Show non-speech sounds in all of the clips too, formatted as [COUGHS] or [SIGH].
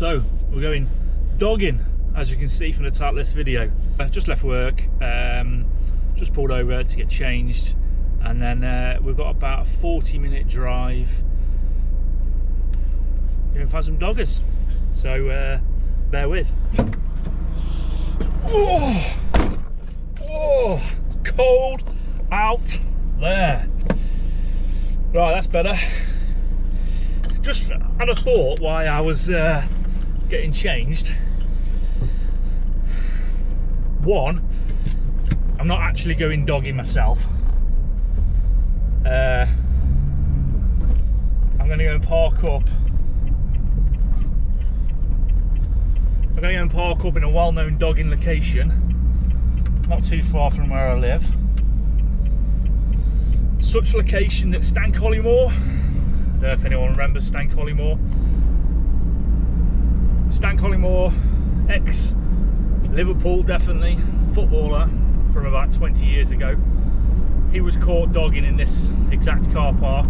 So we're going dogging, as you can see from the title of this video. I just left work, um, just pulled over to get changed, and then uh, we've got about a 40 minute drive. Going find some doggers. So uh, bear with. Oh, oh, cold out there. Right, that's better. Just had a thought why I was uh, getting changed. One, I'm not actually going dogging myself. Uh, I'm going to go and park up. I'm going to go and park up in a well-known dogging location, not too far from where I live. Such location that Stan Collymore. I don't know if anyone remembers Stan Collymore. Stan Collymore, ex Liverpool, definitely footballer from about 20 years ago. He was caught dogging in this exact car park.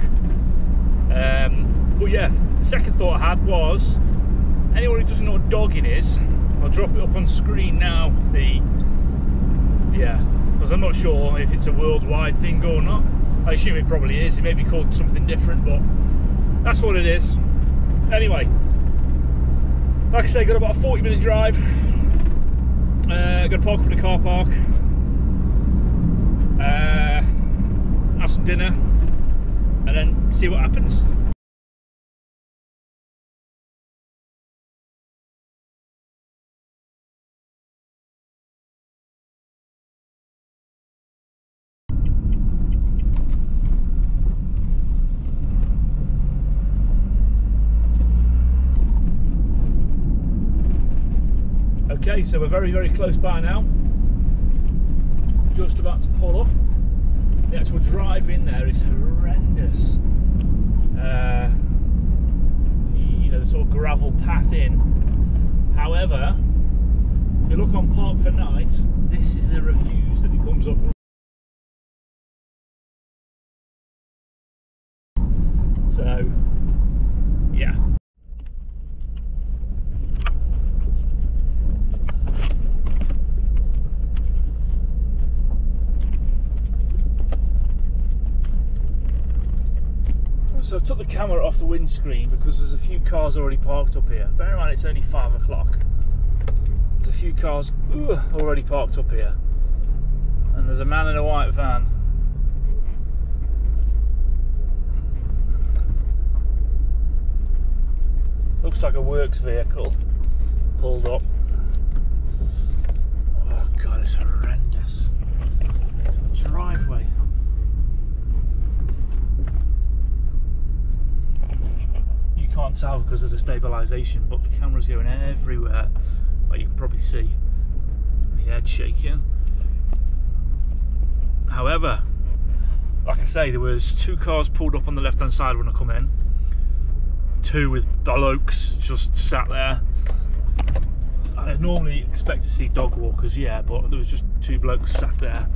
Um, but yeah, the second thought I had was anyone who doesn't know what dogging is, I'll drop it up on screen now. The yeah, because I'm not sure if it's a worldwide thing or not. I assume it probably is. It may be called something different, but that's what it is. Anyway, like I say, got about a 40 minute drive. Uh, to park up in the car park. Uh, have some dinner, and then see what happens. Okay, so we're very, very close by now. Just about to pull up. The actual drive in there is horrendous. Uh, you know, the sort of gravel path in. However, if you look on Park for Night, this is the reviews that it comes up with. So, yeah. So I took the camera off the windscreen because there's a few cars already parked up here. Bear in mind it's only five o'clock. There's a few cars ugh, already parked up here. And there's a man in a white van. Looks like a works vehicle pulled up. Oh god, it's horrendous. Driveway. Can't tell because of the stabilisation, but the camera's going everywhere. But you can probably see the head shaking. However, like I say, there was two cars pulled up on the left-hand side when I come in. Two with blokes just sat there. I normally expect to see dog walkers, yeah, but there was just two blokes sat there.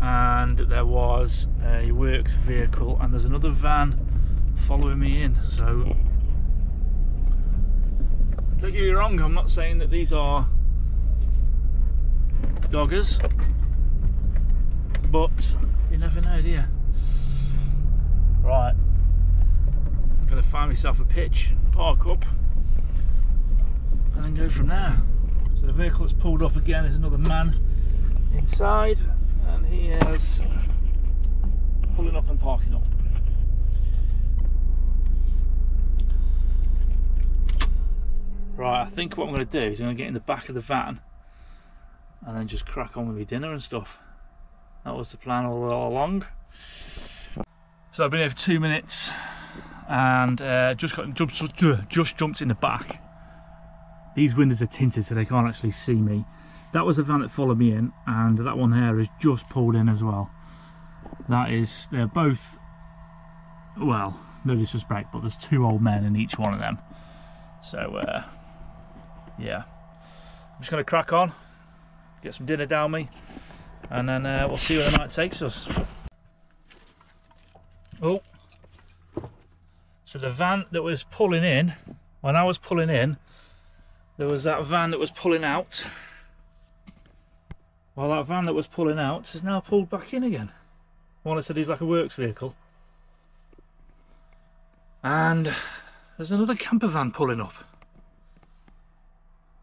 And there was a works vehicle, and there's another van following me in. So don't get me wrong, I'm not saying that these are doggers, but you never know, do you? Right, I'm gonna find myself a pitch, park up, and then go from there. So the vehicle that's pulled up again is another man inside, and he is pulling up and parking up. Right, I think what I'm going to do is I'm going to get in the back of the van and then just crack on with my dinner and stuff. That was the plan all, all along. So I've been here for two minutes and uh, just got jumped, just jumped in the back. These windows are tinted so they can't actually see me. That was the van that followed me in and that one here is just pulled in as well. That is, they're both, well, no disrespect, but there's two old men in each one of them. So, uh, yeah. I'm just going to crack on, get some dinner down me, and then uh, we'll see where the night takes us. Oh, so the van that was pulling in when I was pulling in, there was that van that was pulling out. Well, that van that was pulling out has now pulled back in again. One I said he's like a works vehicle. And there's another camper van pulling up.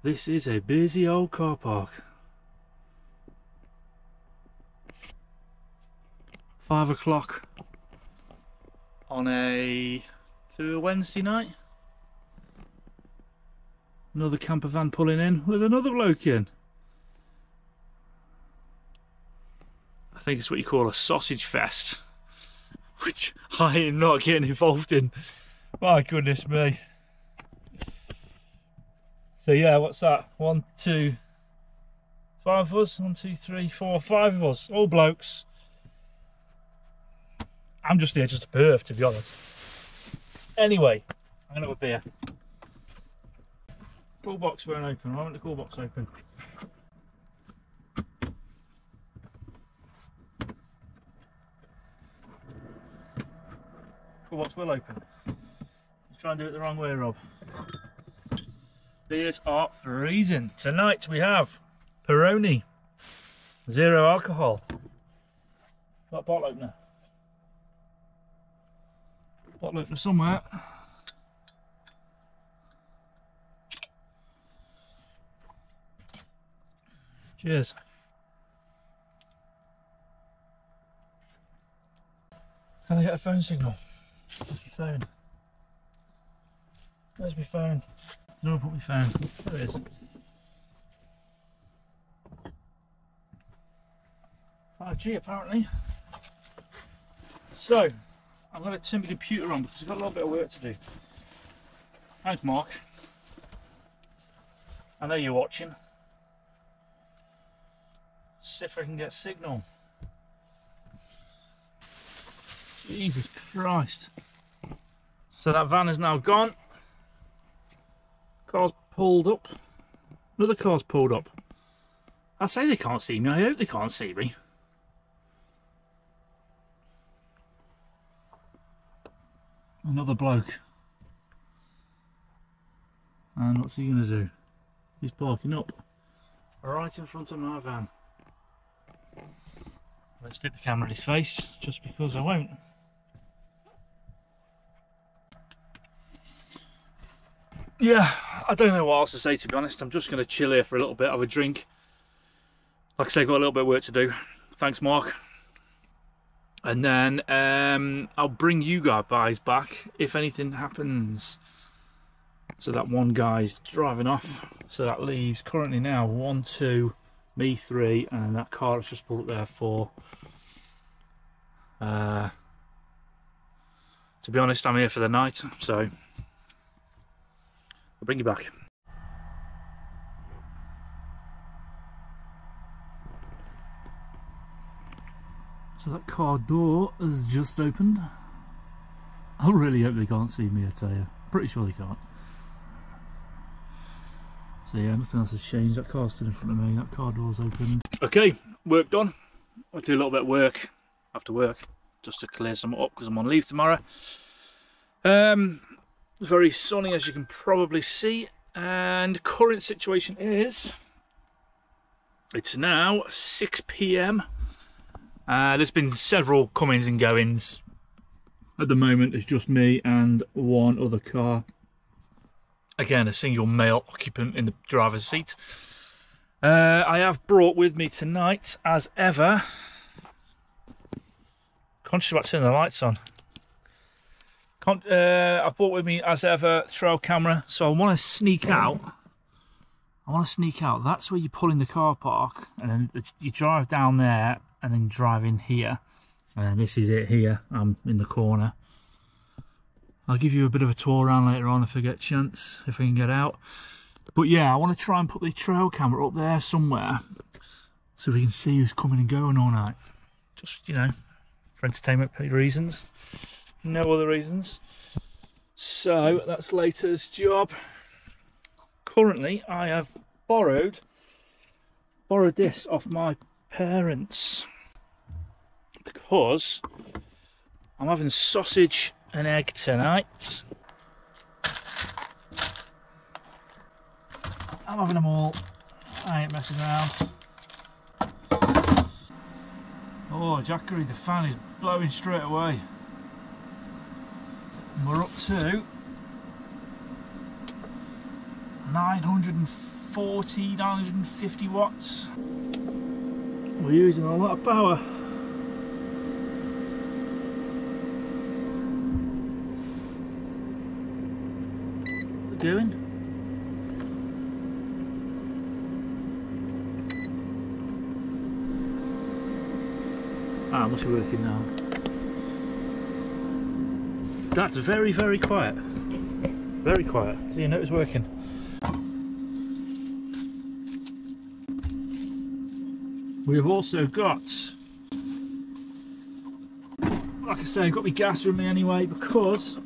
This is a busy old car park. Five o'clock on a, to a Wednesday night. Another camper van pulling in with another bloke in. I think it's what you call a sausage fest, [LAUGHS] which I am not getting involved in. My goodness me. So yeah, what's that? One, two, five of us. One, two, three, four, five of us. All blokes. I'm just here just to perf, to be honest. Anyway, I'm gonna have a beer. Cool box won't open. I want the cool box open. Cool box will open. Let's try and do it the wrong way, Rob. Beers are freezing. Tonight we have Peroni. Zero alcohol. Got bottle opener. Bottle opener somewhere. Cheers. Can I get a phone signal? Where's my phone? Where's my phone? No, put my phone. There it is. 5G apparently. So, I'm going to turn my computer on because I've got a little bit of work to do. Thanks, Mark. I know you're watching. See if I can get signal. Jesus Christ. So that van is now gone. Car's pulled up. Another car's pulled up. I say they can't see me. I hope they can't see me. Another bloke. And what's he going to do? He's parking up. Right in front of my van. Let's stick the camera in his face, just because I won't. Yeah, I don't know what else to say to be honest. I'm just going to chill here for a little bit, have a drink. Like I say, got a little bit of work to do. Thanks, Mark. And then um, I'll bring you guys back if anything happens. So that one guy's driving off. So that leaves currently now one, two, me three, and that car that's just pulled up there four. Uh, to be honest, I'm here for the night, so bring you back. So that car door has just opened. I really hope they can't see me, I tell you. Pretty sure they can't. So yeah, nothing else has changed. That car's still in front of me. That car door's opened. Okay, work done. I'll do a little bit of work after work just to clear some up because I'm on leave tomorrow. Um, very sunny as you can probably see. And current situation is it's now 6 p.m. Uh, there's been several comings and goings. At the moment, it's just me and one other car again a single male occupant in the driver's seat. Uh, I have brought with me tonight, as ever, conscious about turning the lights on. Uh, I've brought with me, as ever, trail camera, so I want to sneak out. I want to sneak out. That's where you pull in the car park, and then you drive down there, and then drive in here. And this is it here. I'm in the corner. I'll give you a bit of a tour around later on if I get a chance, if I can get out. But yeah, I want to try and put the trail camera up there somewhere so we can see who's coming and going all night. Just, you know, for entertainment reasons. No other reasons. So that's later's job. Currently, I have borrowed borrowed this off my parents because I'm having sausage and egg tonight. I'm having them all. I ain't messing around. Oh, Jackery, the fan is blowing straight away. We're up to 940, 950 watts. We're using a lot of power. What doing? Ah, must be working now. That's very, very quiet. Very quiet. Do you know it's working? We've also got, like I say, I've got my gas with me anyway because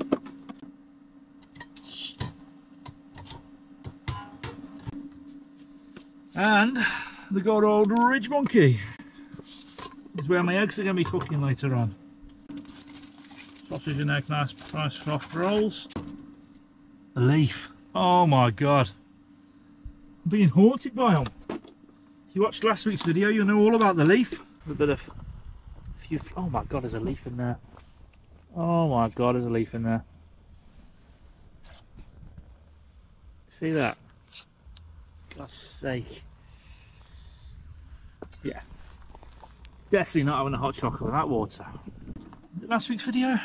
and the good old Ridge Monkey is where my eggs are going to be cooking later on. Sausage and egg, nice, nice soft rolls. A leaf. Oh my god. I'm being haunted by them. If you watched last week's video, you'll know all about the leaf. A bit of, a few, oh my god, there's a leaf in there. Oh my god, there's a leaf in there. See that? God's sake. Yeah. Definitely not having a hot chocolate with that water. Last week's video?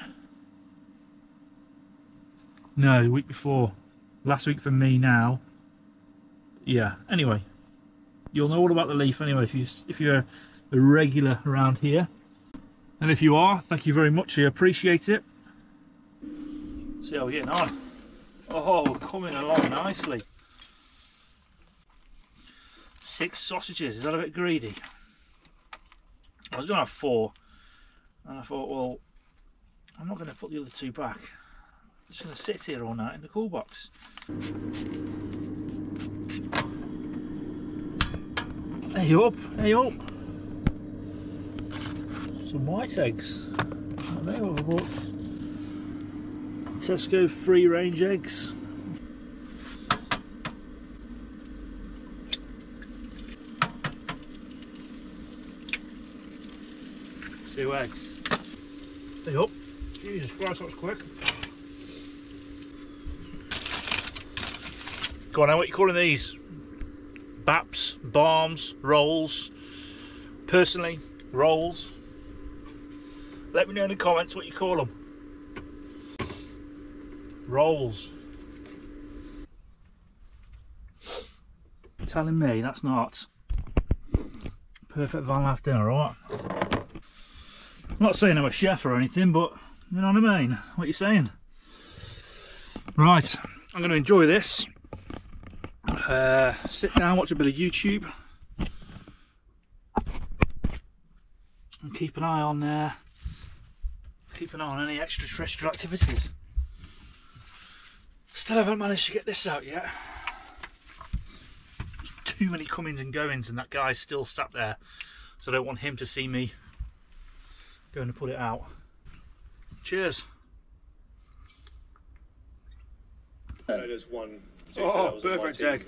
No, the week before. Last week for me now. Yeah, anyway. You'll know all about the leaf anyway if, you, if you're a regular around here. And if you are, thank you very much. I appreciate it. See how we're getting on. Oh, coming along nicely. Six sausages, is that a bit greedy? I was going to have four, and I thought, well, I'm not going to put the other two back. Just going to sit here all night in the cool box. Hey up, hey up. Some white eggs. Were bought Tesco free range eggs. Two eggs. Hey up. Jesus Christ, that quick. Go on now, what are you calling these? Baps, bombs, rolls. Personally, rolls. Let me know in the comments what you call them. Rolls. Telling me that's not perfect van life dinner, alright? I'm not saying I'm a chef or anything, but you know what I mean? What you saying? Right, I'm going to enjoy this. Uh, sit down, watch a bit of YouTube. And keep an eye on uh, keep an eye on any extraterrestrial activities. Still haven't managed to get this out yet. There's too many comings and goings and that guy's still sat there. So I don't want him to see me going to put it out. Cheers. There's one. Oh, perfect egg.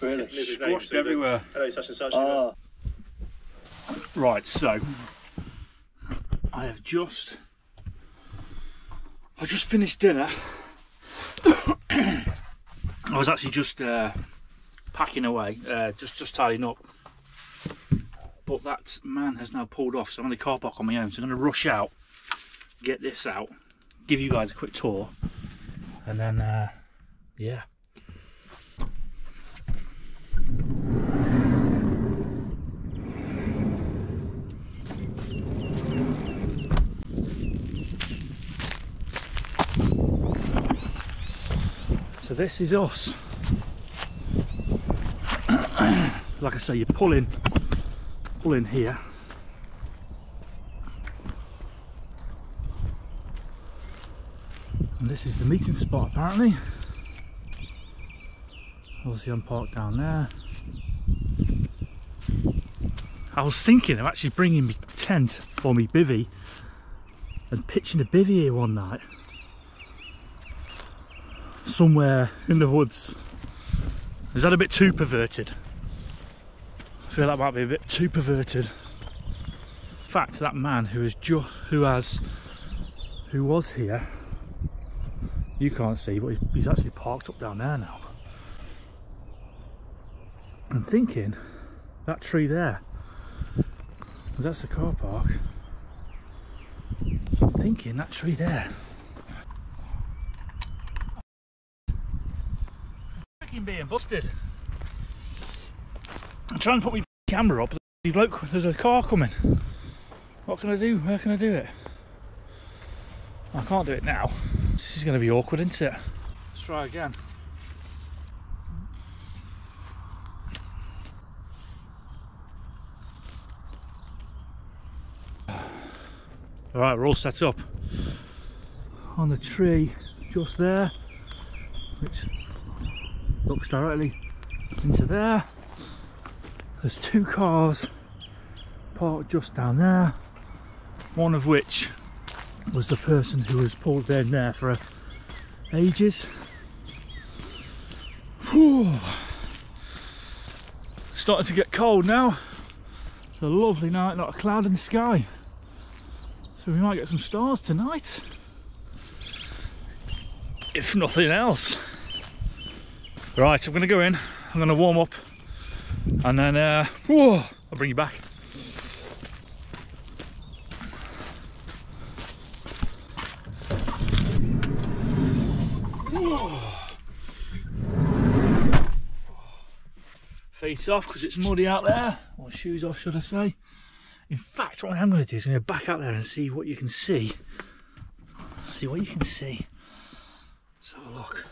Really? Squashed everywhere. Hello, such and such. Oh, Right, so I have just I just finished dinner. [COUGHS] I was actually just uh, packing away, uh, just just tidying up. But that man has now pulled off, so I'm in the car park on my own. So I'm going to rush out, get this out, give you guys a quick tour, and then uh, yeah. So this is us. like I say, you pull in, pull in here. And this is the meeting spot apparently. Obviously I'm parked down there. I was thinking of actually bringing my tent or my bivvy and pitching a bivvy here one night somewhere in the woods Is that a bit too perverted? I feel that might be a bit too perverted. In fact, that man who is ju who has who was here, you can't see, but he's, he's actually parked up down there now. I'm thinking that tree there, that's the car park. So I'm thinking that tree there. Freaking being busted. I'm trying to put my camera up. The bloke, there's a car coming. What can I do? Where can I do it? I can't do it now. This is going to be awkward, isn't it? Let's try again. All right, we're all set up on the tree just there, which looks directly into there. There's two cars parked just down there, one of which was the person who was pulled in there for ages. Whew. Starting to get cold now. It's a lovely night, not a cloud in the sky. So we might get some stars tonight. If nothing else. Right, I'm going to go in. I'm going to warm up. And then, uh, whoa, I'll bring you back. Face off because it's muddy out there, or shoes off, should I say. In fact, what I am going to do is I'm going to back out there and see what you can see. See what you can see. Let's have a look.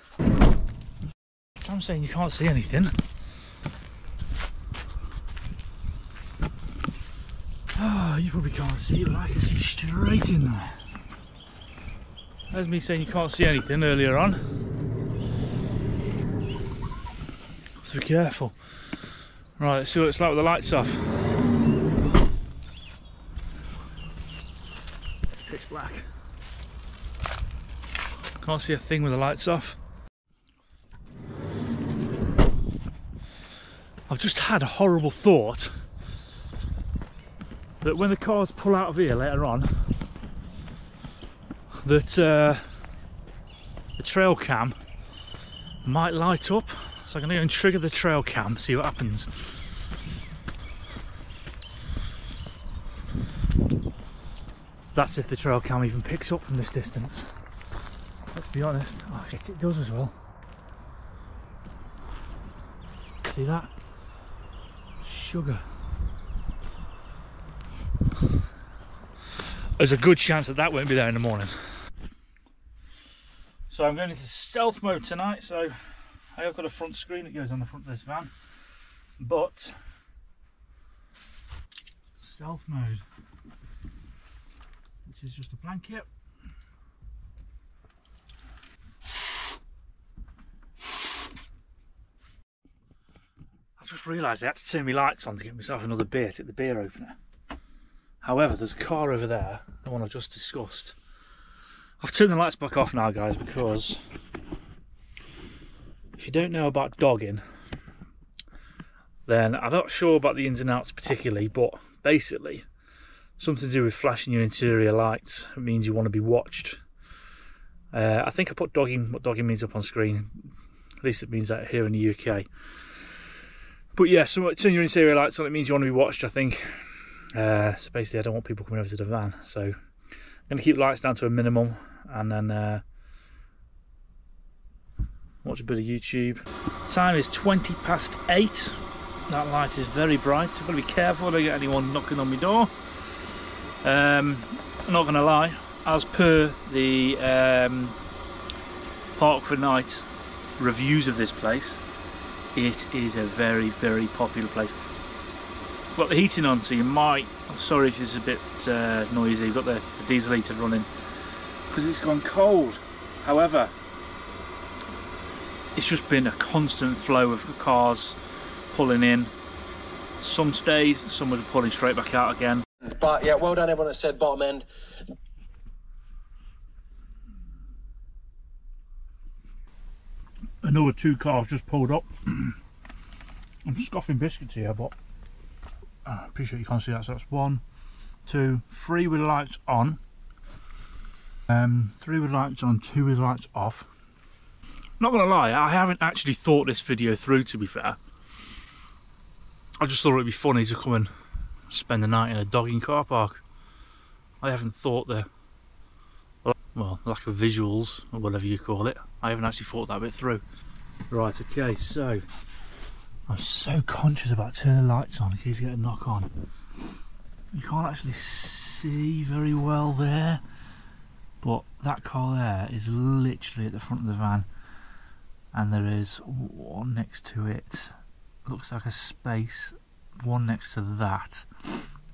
I'm saying you can't see anything. Oh, you probably can't see, but I can see straight in there. There's me saying you can't see anything earlier on. So be careful. Right, let's see what it's like with the lights off. It's pitch black. Can't see a thing with the lights off. I've just had a horrible thought that when the cars pull out of here later on, that uh, the trail cam might light up. So I'm to go and trigger the trail cam, see what happens. That's if the trail cam even picks up from this distance. Let's be honest. Oh, guess it does as well. See that? Sugar. There's a good chance that that won't be there in the morning. So I'm going into stealth mode tonight. So I have got a front screen that goes on the front of this van, but stealth mode, which is just a blanket. Just realised I had to turn my lights on to get myself another beer, take the beer opener. However, there's a car over there, the one I just discussed. I've turned the lights back off now, guys, because if you don't know about dogging, then I'm not sure about the ins and outs particularly, but basically, something to do with flashing your interior lights it means you want to be watched. Uh, I think I put dogging, what dogging means up on screen. At least it means that here in the UK. But yeah, so turn your interior lights on, it means you want to be watched, I think. Uh, so basically, I don't want people coming over to the van. So I'm going to keep lights down to a minimum and then uh, watch a bit of YouTube. Time is 20 past 8. That light is very bright. So I've got to be careful I don't get anyone knocking on my door. Um, I'm not going to lie, as per the um, Park for Night reviews of this place, it is a very, very popular place. Got the heating on, so you might. I'm sorry if it's a bit uh, noisy. You've got the, the diesel heater running because it's gone cold. However, it's just been a constant flow of cars pulling in. Some stays, some are pulling straight back out again. But yeah, well done everyone that said bottom end. Another two cars just pulled up. [CLEARS THROAT] I'm scoffing biscuits here, but I appreciate you can't see that. So that's one, two, three with lights on. Um, three with lights on, two with lights off. Not gonna lie, I haven't actually thought this video through. To be fair, I just thought it'd be funny to come and spend the night in a dogging car park. I haven't thought the well lack of visuals or whatever you call it. I haven't actually thought that bit through. Right, okay, so I'm so conscious about turning the lights on in case you get a knock on. You can't actually see very well there, but that car there is literally at the front of the van, and there is one next to it. Looks like a space, one next to that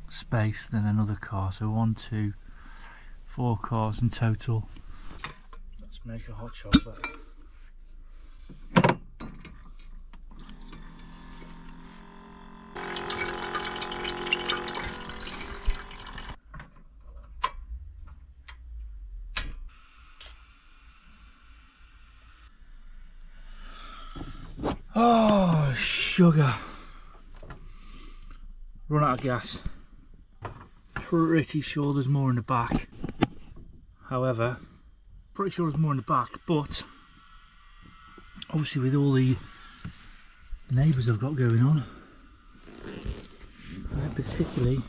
space, then another car. So one, two, four cars in total. Let's make a hot chocolate. Oh, sugar. Run out of gas. Pretty sure there's more in the back. However, pretty sure there's more in the back, but obviously with all the neighbours I've got going on, I particularly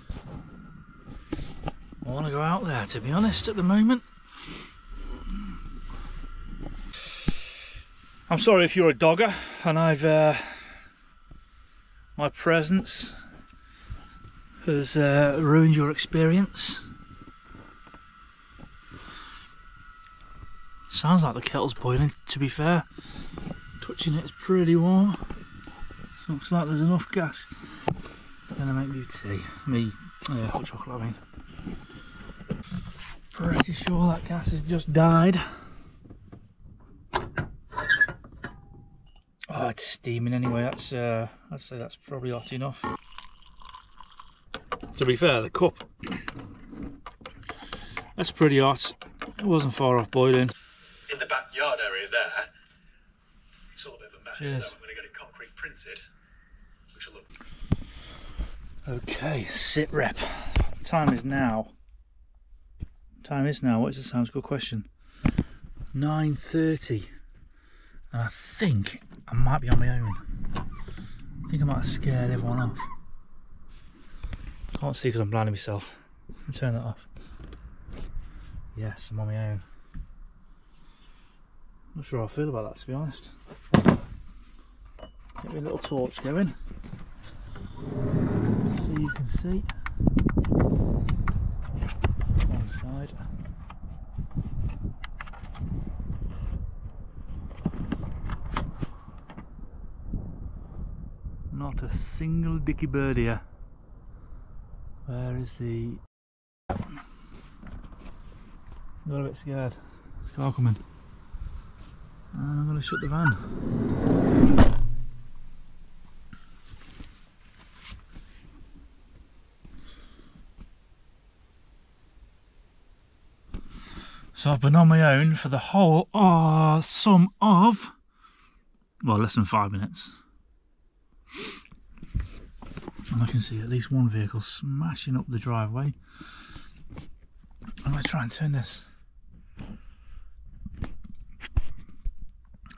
want to go out there to be honest at the moment. I'm sorry if you're a dogger and I've uh, my presence has uh, ruined your experience. Sounds like the kettle's boiling, to be fair. Touching it, it's pretty warm. So looks like there's enough gas. Gonna make me tea. Me, yeah, hot chocolate, I mean. Pretty sure that gas has just died. Oh, it's steaming anyway. That's, uh, I'd say that's probably hot enough. To be fair, the cup, that's pretty hot. It wasn't far off boiling. In the backyard area there, it's all a bit of a mess, Cheers. so I'm going to get it concrete printed, which will look Okay, sit rep. Time is now. Time is now. What is the sounds? Good question. 9.30. And I think I might be on my own. I think I might have scared everyone off. Can't see because I'm blinding myself. Turn that off. Yes, I'm on my own. Not sure how I feel about that to be honest. Get me a little torch going. So you can see. One side. Not a single dicky bird here. Where is the got a little bit scared. Car coming and I'm going to shut the van So I've been on my own for the whole uh, sum of, well, less than five minutes. And I can see at least one vehicle smashing up the driveway. I'm going to try and turn this.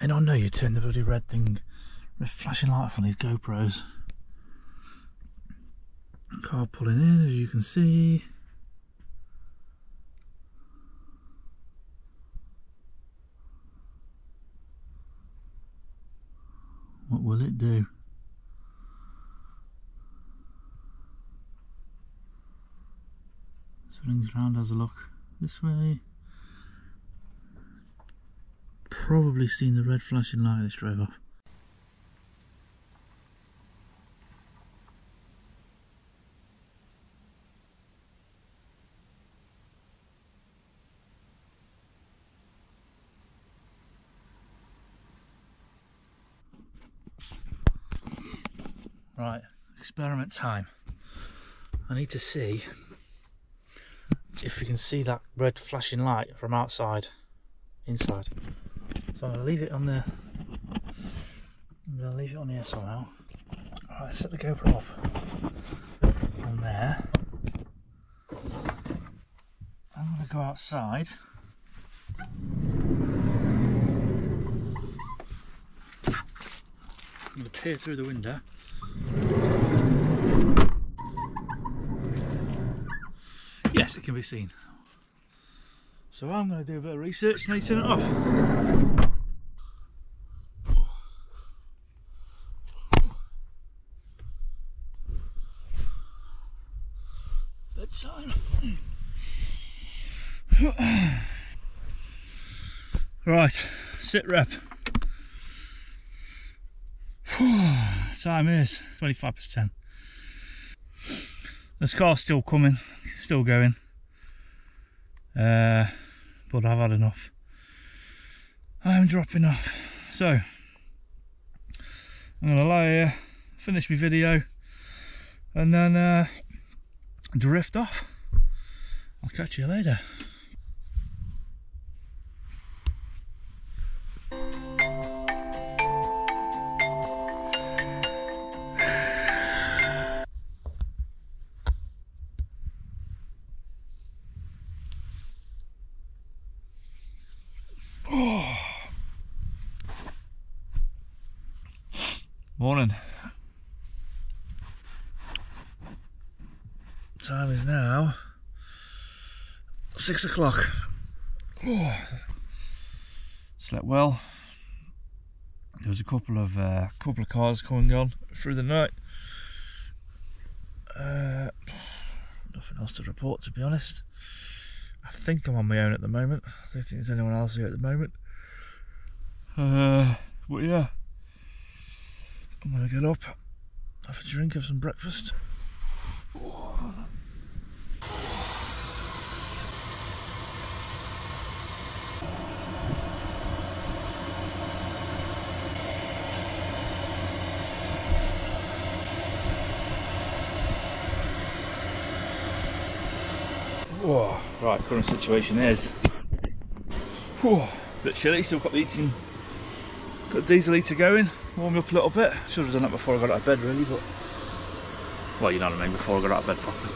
And I know you turn the bloody red thing, red flashing light on these GoPros. Car pulling in, as you can see. What will it do? Swings round, has a look this way. Probably seen the red flashing light as drove off. Right, experiment time. I need to see if we can see that red flashing light from outside, inside. So I'm going to leave it on there. I'm going to leave it on here somehow. Right, set the GoPro off on there. I'm going to go outside. I'm going to peer through the window. Yes, it can be seen. So I'm going to do a bit of research and then turn it off. Right, sit rep. [SIGHS] Time is 25 past 10. This car's still coming, still going. Uh, but I've had enough. I'm dropping off. So, I'm to lie here, finish my video, and then uh, drift off. I'll catch you later. Morning. Time is now six o'clock. Oh. Slept well. There was a couple of uh, couple of cars coming on through the night. Uh, nothing else to report, to be honest. I think I'm on my own at the moment. I don't think there's anyone else here at the moment. Uh, but yeah. I'm gonna get up, have a drink, have some breakfast. Whoa, right, current situation is a bit chilly, still got the eating got diesel heater going, warm me up a little bit. Should have done that before I got out of bed really, but well you know what I mean, before I got out of bed properly.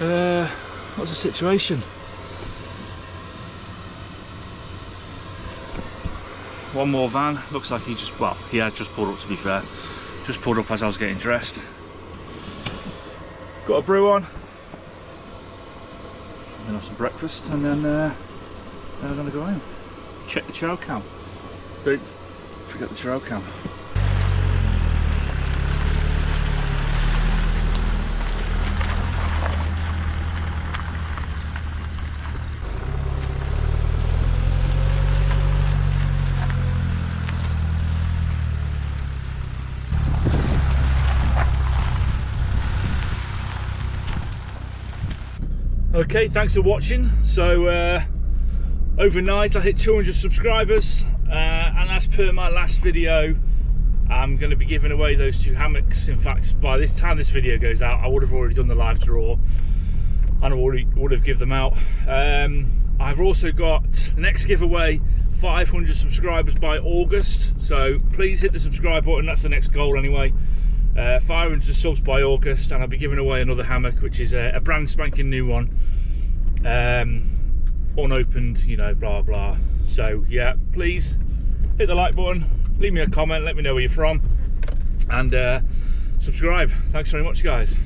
Uh what's the situation? One more van, looks like he just well, he has just pulled up to be fair. Just pulled up as I was getting dressed. Got a brew on, then have some breakfast and then uh, then I'm gonna go home. Check the chow cam. Don't forget the chow cam. Okay, thanks for watching. So uh, overnight I hit 200 subscribers per my last video I'm going to be giving away those two hammocks. In fact, by this time this video goes out I would have already done the live draw and I already would have given them out. Um, I've also got the next giveaway 500 subscribers by August so please hit the subscribe button that's the next goal anyway uh, 500 subs by August and I'll be giving away another hammock which is a, a brand spanking new one um, unopened you know blah blah so yeah please hit the like button leave me a comment let me know where you're from and uh, subscribe. Thanks very much guys